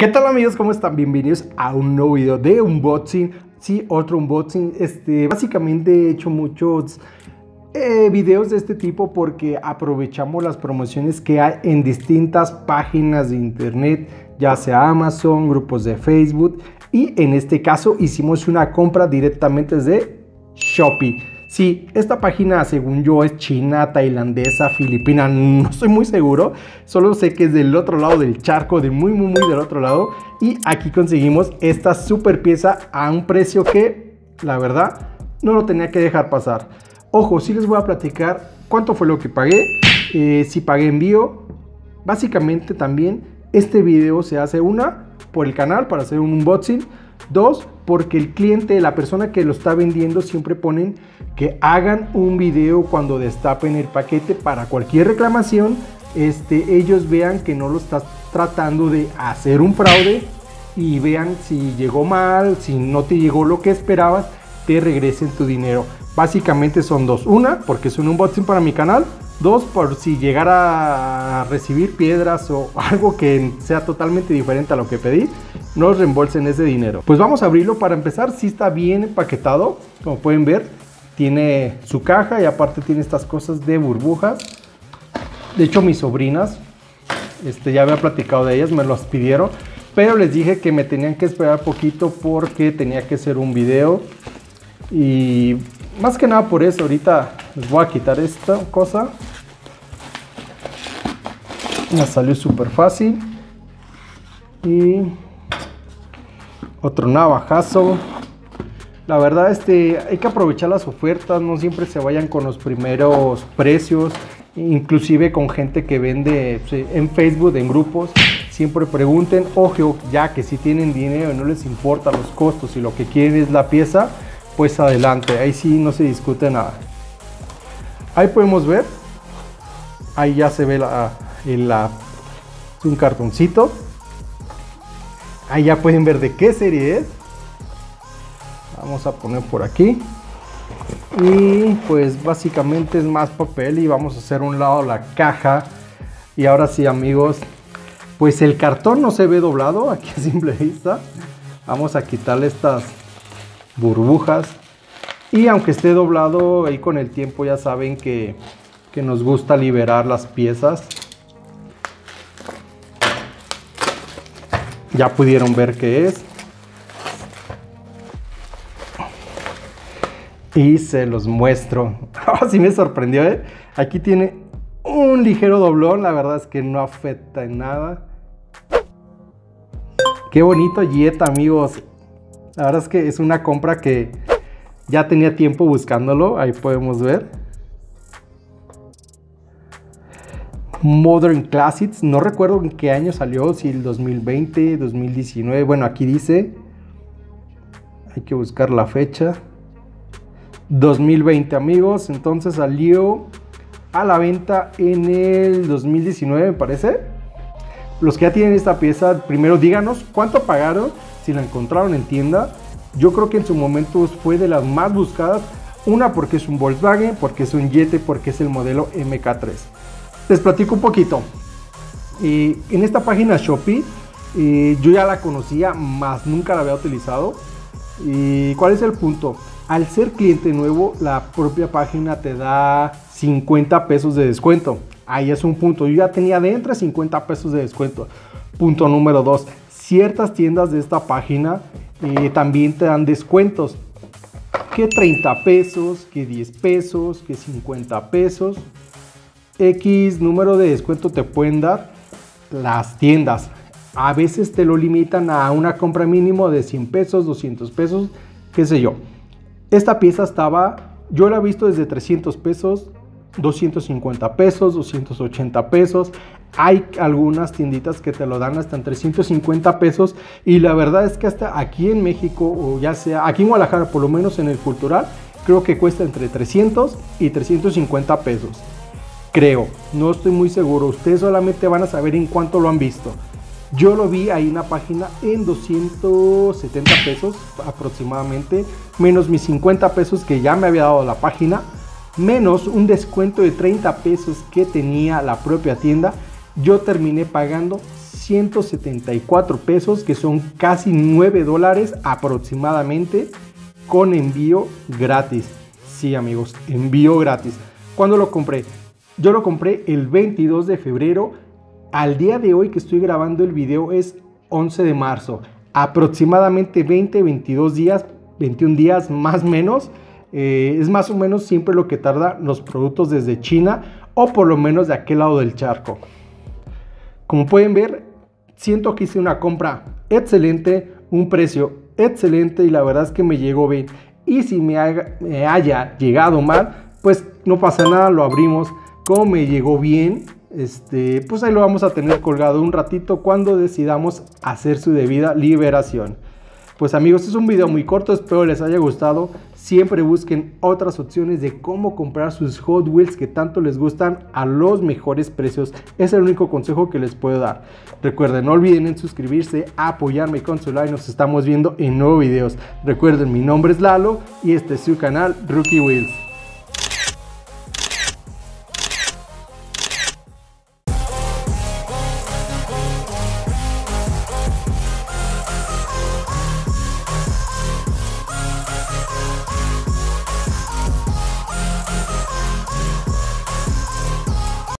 ¿Qué tal amigos? ¿Cómo están? Bienvenidos a un nuevo video de unboxing. Sí, otro unboxing. Este, básicamente he hecho muchos eh, videos de este tipo porque aprovechamos las promociones que hay en distintas páginas de internet, ya sea Amazon, grupos de Facebook y en este caso hicimos una compra directamente desde Shopee. Sí, esta página según yo es china, tailandesa, filipina, no estoy muy seguro. Solo sé que es del otro lado del charco, de muy muy muy del otro lado. Y aquí conseguimos esta super pieza a un precio que, la verdad, no lo tenía que dejar pasar. Ojo, sí les voy a platicar cuánto fue lo que pagué, eh, si pagué envío. Básicamente también este video se hace una por el canal para hacer un unboxing. Dos, porque el cliente, la persona que lo está vendiendo, siempre ponen que hagan un video cuando destapen el paquete para cualquier reclamación. Este, ellos vean que no lo estás tratando de hacer un fraude y vean si llegó mal, si no te llegó lo que esperabas, te regresen tu dinero. Básicamente son dos. Una, porque es un unboxing para mi canal. Dos, por si llegara a recibir piedras o algo que sea totalmente diferente a lo que pedí, nos reembolsen ese dinero. Pues vamos a abrirlo. Para empezar, si está bien empaquetado, como pueden ver. Tiene su caja y aparte tiene estas cosas de burbujas. De hecho, mis sobrinas, este, ya había platicado de ellas, me las pidieron. Pero les dije que me tenían que esperar poquito porque tenía que hacer un video. Y más que nada por eso, ahorita les voy a quitar esta cosa. Me salió súper fácil. Y otro navajazo. La verdad, este, hay que aprovechar las ofertas, no siempre se vayan con los primeros precios, inclusive con gente que vende en Facebook, en grupos, siempre pregunten, ojo, ya que si tienen dinero y no les importa los costos y lo que quieren es la pieza, pues adelante, ahí sí no se discute nada. Ahí podemos ver, ahí ya se ve la, la, un cartoncito, ahí ya pueden ver de qué serie es. Vamos a poner por aquí. Y pues básicamente es más papel y vamos a hacer un lado la caja. Y ahora sí amigos, pues el cartón no se ve doblado aquí a simple vista. Vamos a quitarle estas burbujas. Y aunque esté doblado, ahí con el tiempo ya saben que, que nos gusta liberar las piezas. Ya pudieron ver qué es. Y se los muestro. Así me sorprendió, ¿eh? Aquí tiene un ligero doblón. La verdad es que no afecta en nada. Qué bonito Jet, amigos. La verdad es que es una compra que ya tenía tiempo buscándolo. Ahí podemos ver. Modern Classics. No recuerdo en qué año salió. Si el 2020, 2019. Bueno, aquí dice. Hay que buscar la fecha. 2020 amigos. Entonces salió a la venta en el 2019 me parece. Los que ya tienen esta pieza, primero díganos cuánto pagaron, si la encontraron en tienda. Yo creo que en su momento fue de las más buscadas. Una porque es un Volkswagen, porque es un Yeti, porque es el modelo MK3. Les platico un poquito. y en esta página Shopee yo ya la conocía, más nunca la había utilizado. ¿Y cuál es el punto? Al ser cliente nuevo, la propia página te da 50 pesos de descuento. Ahí es un punto. Yo ya tenía dentro 50 pesos de descuento. Punto número 2. Ciertas tiendas de esta página eh, también te dan descuentos. Que 30 pesos, que 10 pesos, que 50 pesos. X número de descuento te pueden dar las tiendas. A veces te lo limitan a una compra mínimo de 100 pesos, 200 pesos, qué sé yo. Esta pieza estaba, yo la he visto desde 300 pesos, 250 pesos, 280 pesos. Hay algunas tienditas que te lo dan hasta en 350 pesos y la verdad es que hasta aquí en México o ya sea aquí en Guadalajara, por lo menos en el cultural, creo que cuesta entre 300 y 350 pesos. Creo, no estoy muy seguro. Ustedes solamente van a saber en cuánto lo han visto. Yo lo vi ahí en la página en 270 pesos aproximadamente, menos mis 50 pesos que ya me había dado la página menos un descuento de 30 pesos que tenía la propia tienda, yo terminé pagando 174 pesos, que son casi 9 dólares aproximadamente, con envío gratis. Sí, amigos, envío gratis. ¿Cuándo lo compré? Yo lo compré el 22 de febrero. Al día de hoy que estoy grabando el video es 11 de marzo. Aproximadamente 20, 22 días, 21 días más o menos. Eh, es más o menos siempre lo que tarda los productos desde China o por lo menos de aquel lado del charco. Como pueden ver, siento que hice una compra excelente, un precio excelente y la verdad es que me llegó bien. Y si me, haya llegado mal, pues no pasa nada, lo abrimos. Como me llegó bien, este, pues ahí lo vamos a tener colgado un ratito cuando decidamos hacer su debida liberación. Pues amigos, es un video muy corto, espero les haya gustado. Siempre busquen otras opciones de cómo comprar sus Hot Wheels que tanto les gustan a los mejores precios. Es el único consejo que les puedo dar. Recuerden, no olviden en suscribirse, apoyarme con su like. Nos estamos viendo en nuevos videos. Recuerden, mi nombre es Lalo y este es su canal Rookie Wheels.